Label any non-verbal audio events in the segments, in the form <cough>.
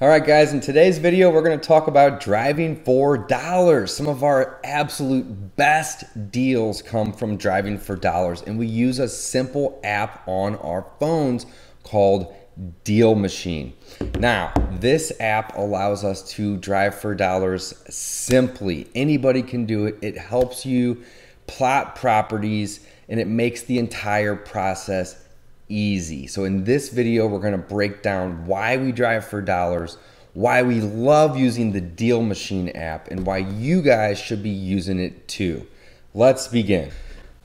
All right, guys, in today's video, we're going to talk about driving for dollars. Some of our absolute best deals come from driving for dollars, and we use a simple app on our phones called Deal Machine. Now, this app allows us to drive for dollars simply. Anybody can do it. It helps you plot properties and it makes the entire process easy. So in this video, we're gonna break down why we drive for dollars, why we love using the Deal Machine app, and why you guys should be using it too. Let's begin.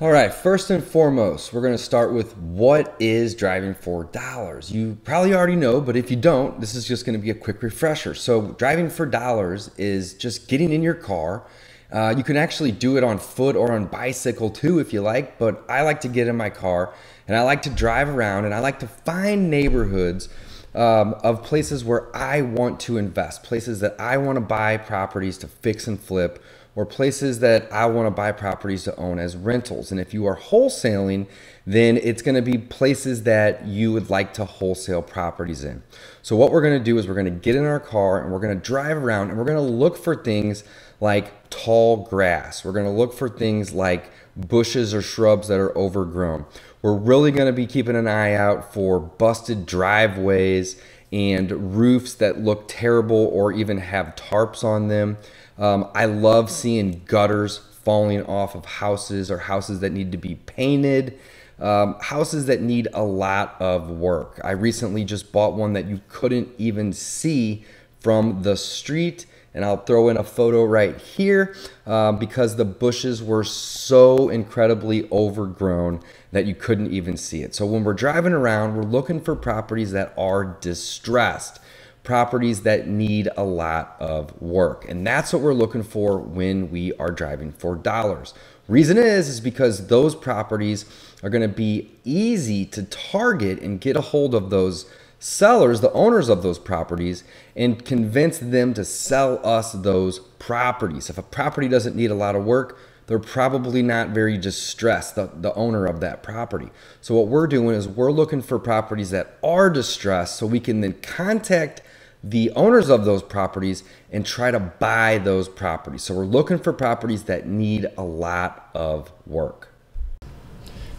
All right, first and foremost, we're gonna start with what is driving for dollars. You probably already know, but if you don't, this is just gonna be a quick refresher. So driving for dollars is just getting in your car, uh, you can actually do it on foot or on bicycle too if you like, but I like to get in my car and I like to drive around and I like to find neighborhoods um, of places where I want to invest, places that I want to buy properties to fix and flip, or places that I want to buy properties to own as rentals. And if you are wholesaling, then it's going to be places that you would like to wholesale properties in. So, what we're going to do is we're going to get in our car and we're going to drive around and we're going to look for things like tall grass. We're going to look for things like bushes or shrubs that are overgrown. We're really going to be keeping an eye out for busted driveways and roofs that look terrible or even have tarps on them. Um, I love seeing gutters falling off of houses or houses that need to be painted. Um, houses that need a lot of work. I recently just bought one that you couldn't even see from the street and I'll throw in a photo right here um, because the bushes were so incredibly overgrown that you couldn't even see it. So when we're driving around, we're looking for properties that are distressed, properties that need a lot of work. And that's what we're looking for when we are driving for dollars. Reason is, is because those properties are gonna be easy to target and get a hold of those sellers, the owners of those properties, and convince them to sell us those properties. If a property doesn't need a lot of work, they're probably not very distressed, the, the owner of that property. So, what we're doing is we're looking for properties that are distressed so we can then contact the owners of those properties and try to buy those properties. So, we're looking for properties that need a lot of work.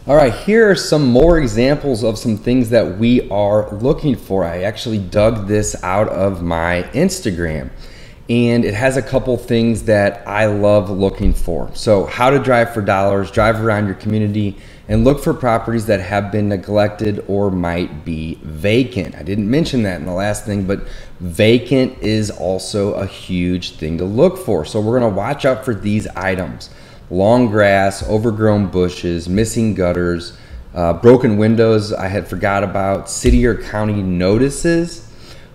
All right, here are some more examples of some things that we are looking for. I actually dug this out of my Instagram and it has a couple things that I love looking for. So, how to drive for dollars, drive around your community, and look for properties that have been neglected or might be vacant. I didn't mention that in the last thing, but vacant is also a huge thing to look for. So, we're gonna watch out for these items long grass, overgrown bushes, missing gutters, uh, broken windows I had forgot about, city or county notices,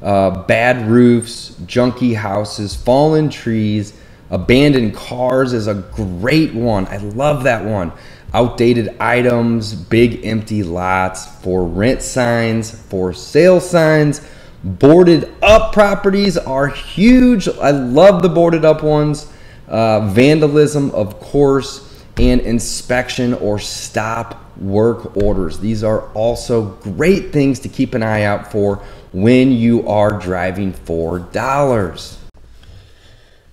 uh, bad roofs, junky houses, fallen trees, abandoned cars is a great one. I love that one. Outdated items, big empty lots, for rent signs, for sale signs, boarded up properties are huge. I love the boarded up ones uh, vandalism, of course, and inspection or stop work orders. These are also great things to keep an eye out for when you are driving for dollars.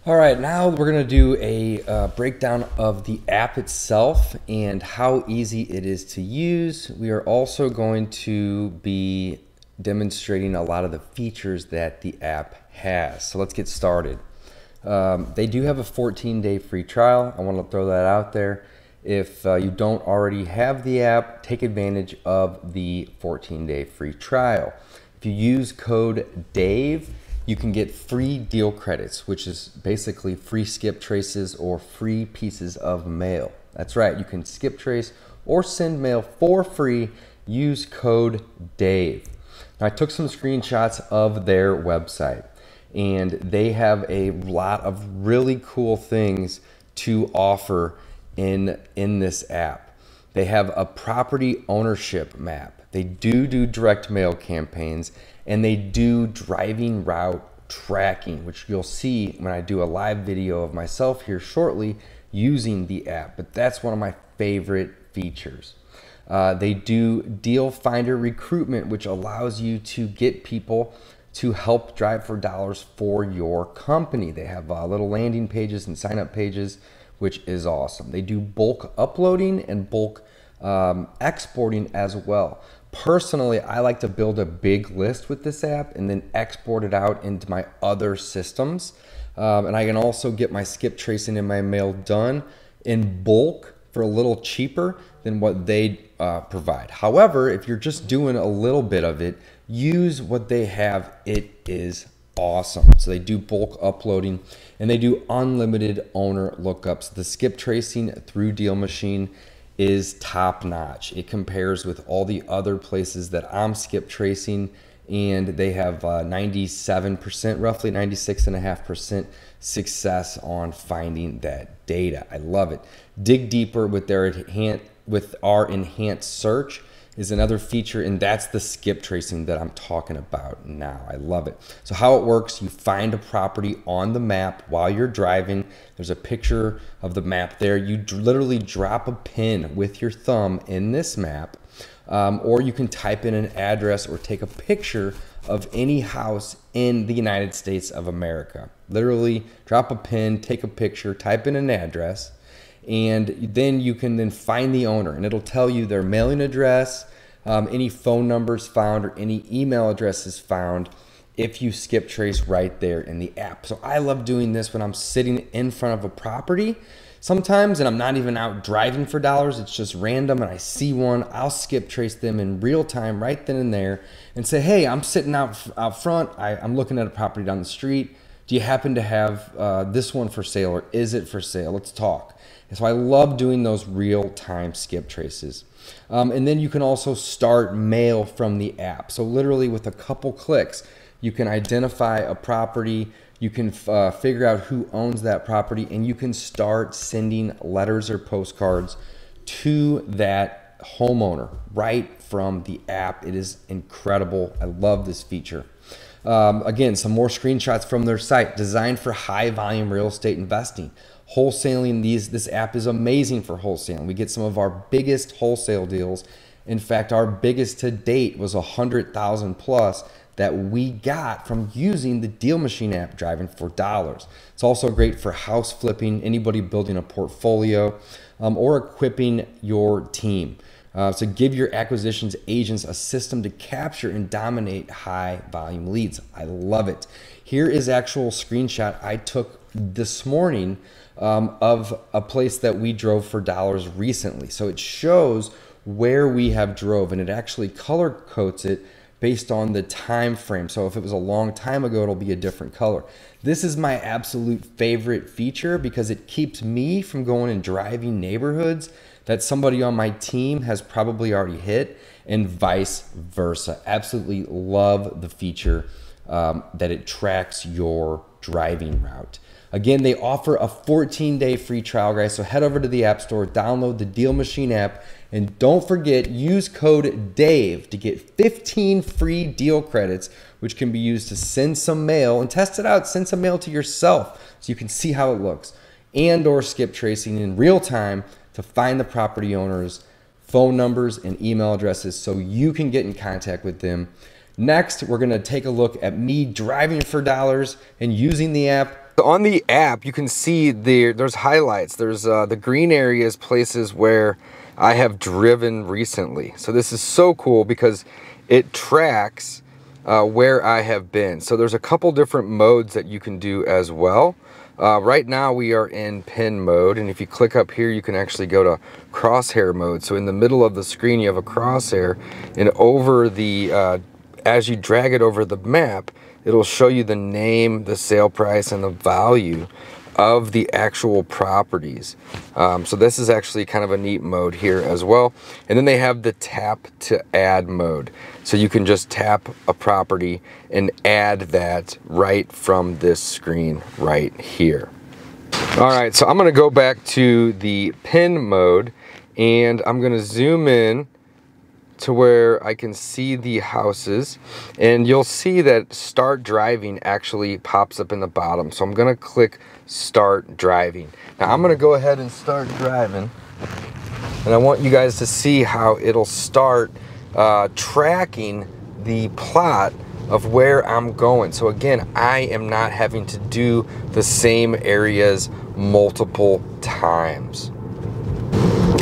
All right, now we're gonna do a uh, breakdown of the app itself and how easy it is to use. We are also going to be demonstrating a lot of the features that the app has. So let's get started. Um, they do have a 14 day free trial. I want to throw that out there. If uh, you don't already have the app, take advantage of the 14 day free trial. If you use code DAVE, you can get free deal credits, which is basically free skip traces or free pieces of mail. That's right, you can skip trace or send mail for free. Use code DAVE. Now, I took some screenshots of their website and they have a lot of really cool things to offer in in this app. They have a property ownership map. They do do direct mail campaigns and they do driving route tracking, which you'll see when I do a live video of myself here shortly using the app. But that's one of my favorite features. Uh, they do deal finder recruitment, which allows you to get people to help drive for dollars for your company. They have uh, little landing pages and sign up pages, which is awesome. They do bulk uploading and bulk um, exporting as well. Personally, I like to build a big list with this app and then export it out into my other systems. Um, and I can also get my skip tracing in my mail done in bulk for a little cheaper than what they uh, provide. However, if you're just doing a little bit of it, use what they have. It is awesome. So they do bulk uploading and they do unlimited owner lookups. The skip tracing through Deal Machine is top notch. It compares with all the other places that I'm skip tracing and they have uh, 97%, roughly 96.5% success on finding that data. I love it. Dig deeper with their enhanced, with our enhanced search is another feature, and that's the skip tracing that I'm talking about now. I love it. So, how it works you find a property on the map while you're driving. There's a picture of the map there. You literally drop a pin with your thumb in this map, um, or you can type in an address or take a picture of any house in the United States of America. Literally, drop a pin, take a picture, type in an address and then you can then find the owner and it'll tell you their mailing address um, any phone numbers found or any email addresses found if you skip trace right there in the app. So i love doing this when i'm sitting in front of a property sometimes and i'm not even out driving for dollars. It's just random and i see one. I'll skip trace them in real time right then and there and say hey i'm sitting out out front. I, am looking at a property down the street. Do you happen to have uh, this one for sale or is it for sale? Let's talk and so I love doing those real time skip traces. Um, and then you can also start mail from the app. So literally with a couple clicks, you can identify a property, you can uh, figure out who owns that property, and you can start sending letters or postcards to that homeowner right from the app. It is incredible. I love this feature. Um, again, some more screenshots from their site designed for high volume real estate investing wholesaling these this app is amazing for wholesaling. We get some of our biggest wholesale deals. In fact our biggest to date was a hundred thousand plus that we got from using the deal machine app driving for dollars. It's also great for house flipping anybody building a portfolio um, or equipping your team. Uh, so give your acquisitions agents a system to capture and dominate high volume leads. I love it. Here is actual screenshot i took this morning um, of a place that we drove for dollars recently. So it shows where we have drove and it actually color codes it based on the time frame. So if it was a long time ago, it'll be a different color. This is my absolute favorite feature because it keeps me from going and driving neighborhoods that somebody on my team has probably already hit and vice versa. Absolutely love the feature um, that it tracks your driving route. Again, they offer a 14 day free trial, guys. So head over to the App Store, download the Deal Machine app, and don't forget, use code DAVE to get 15 free deal credits, which can be used to send some mail and test it out. Send some mail to yourself so you can see how it looks and or skip tracing in real time to find the property owners phone numbers and email addresses so you can get in contact with them next we're going to take a look at me driving for dollars and using the app on the app, you can see the, there's highlights. There's uh, the green areas, places where I have driven recently. So this is so cool because it tracks uh, where I have been. So there's a couple different modes that you can do as well. Uh, right now we are in pin mode and if you click up here you can actually go to crosshair mode. So in the middle of the screen you have a crosshair and over the, uh, as you drag it over the map, it'll show you the name, the sale price, and the value of the actual properties. Um, so this is actually kind of a neat mode here as well. And then they have the tap to add mode. So you can just tap a property and add that right from this screen right here. All right, so I'm gonna go back to the pin mode and I'm gonna zoom in to where I can see the houses and you'll see that start driving actually pops up in the bottom so I'm gonna click start driving now I'm gonna go ahead and start driving and I want you guys to see how it'll start uh, tracking the plot of where I'm going. So again, I am not having to do the same areas multiple times.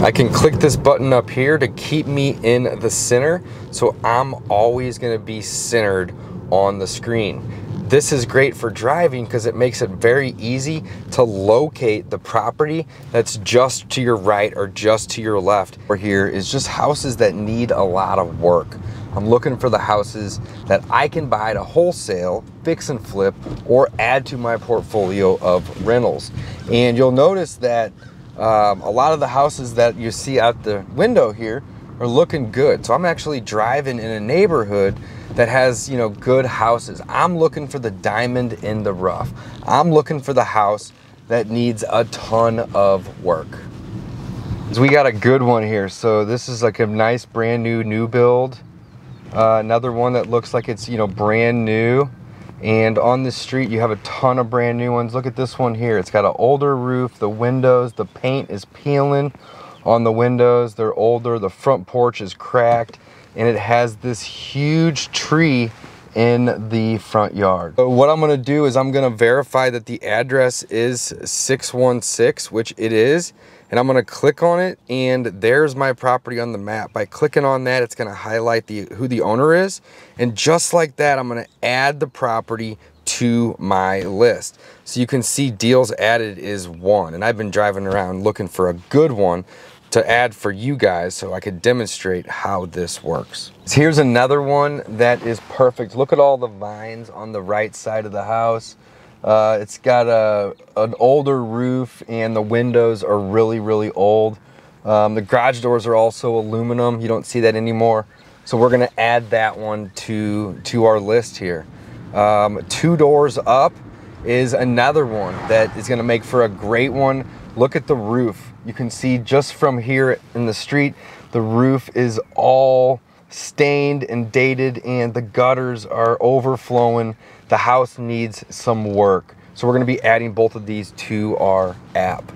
I can click this button up here to keep me in the center. So I'm always gonna be centered on the screen. This is great for driving because it makes it very easy to locate the property that's just to your right or just to your left. Or here is just houses that need a lot of work. I'm looking for the houses that I can buy to wholesale, fix and flip, or add to my portfolio of rentals. And you'll notice that um, a lot of the houses that you see out the window here are looking good. So I'm actually driving in a neighborhood that has, you know, good houses. I'm looking for the diamond in the rough. I'm looking for the house that needs a ton of work. So we got a good one here. So this is like a nice brand new new build. Uh, another one that looks like it's, you know, brand new. And on this street, you have a ton of brand new ones. Look at this one here. It's got an older roof, the windows, the paint is peeling on the windows. They're older, the front porch is cracked, and it has this huge tree in the front yard. So what I'm gonna do is I'm gonna verify that the address is 616, which it is, and I'm gonna click on it and there's my property on the map. By clicking on that, it's gonna highlight the who the owner is. And just like that, I'm gonna add the property to my list. So you can see deals added is one. And I've been driving around looking for a good one to add for you guys so I could demonstrate how this works. So here's another one that is perfect. Look at all the vines on the right side of the house. Uh, it's got a, an older roof and the windows are really, really old. Um, the garage doors are also aluminum. You don't see that anymore. So we're gonna add that one to, to our list here. Um, two doors up is another one that is gonna make for a great one. Look at the roof. You can see just from here in the street, the roof is all stained and dated and the gutters are overflowing. The house needs some work. So we're gonna be adding both of these to our app.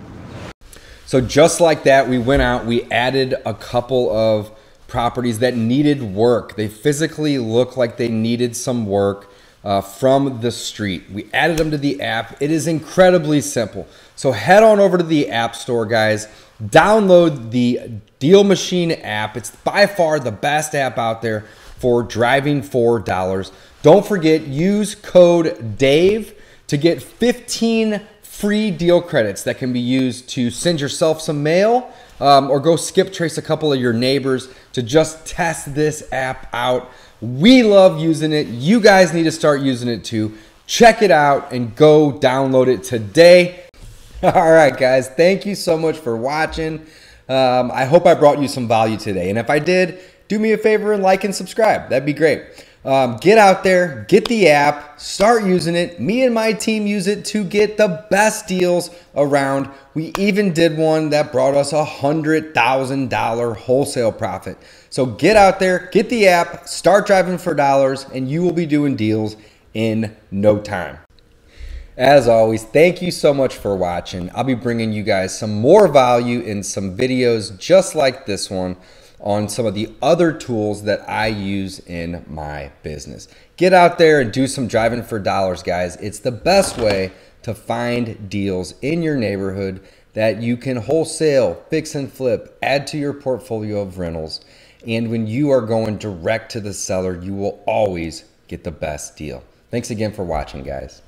So just like that, we went out, we added a couple of properties that needed work. They physically look like they needed some work uh, from the street. We added them to the app. It is incredibly simple. So head on over to the App Store, guys. Download the Deal Machine app. It's by far the best app out there for driving for dollars. Don't forget, use code DAVE to get 15 free deal credits that can be used to send yourself some mail um, or go skip trace a couple of your neighbors to just test this app out. We love using it. You guys need to start using it too. Check it out and go download it today. <laughs> All right, guys. Thank you so much for watching. Um, I hope I brought you some value today. And if I did, do me a favor and like and subscribe. That'd be great. Um, get out there, get the app, start using it. Me and my team use it to get the best deals around. We even did one that brought us a $100,000 wholesale profit. So get out there, get the app, start driving for dollars, and you will be doing deals in no time. As always, thank you so much for watching. I'll be bringing you guys some more value in some videos just like this one on some of the other tools that I use in my business. Get out there and do some driving for dollars, guys. It's the best way to find deals in your neighborhood that you can wholesale, fix and flip, add to your portfolio of rentals. And when you are going direct to the seller, you will always get the best deal. Thanks again for watching, guys.